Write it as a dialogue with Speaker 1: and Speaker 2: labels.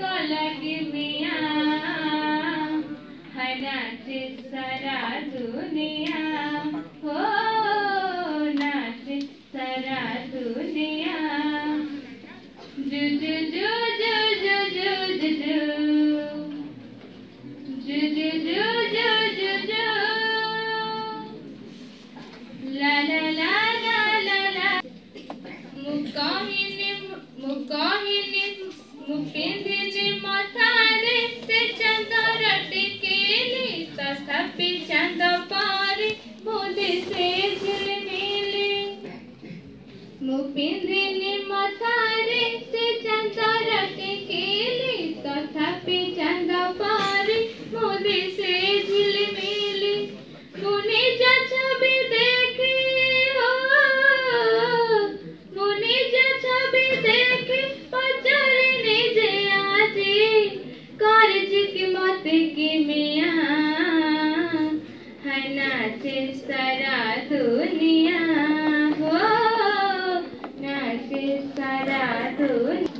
Speaker 1: को लगी मिया है नाच सारा दुनिया हो नाच सारा दुनिया जु जु जु जु जु जु जु जु जु जु जु जु जु ला ला ला ला ला ला मुकाहिनी मुकाहिनी मुपिंदिनी चंद पारे मोदे से झिलमिली मुपिंदिनी मथारे से चंदर टिकेली तथापि चंद पारे मोदे से झिलमिली मुनि जा छवि देखी हो। मुनि जा छवि देखी पचरी निजे आजी। कार्ज की मत की मिया कहना से सारा दुनिया हो नाचे से सारा दुनिया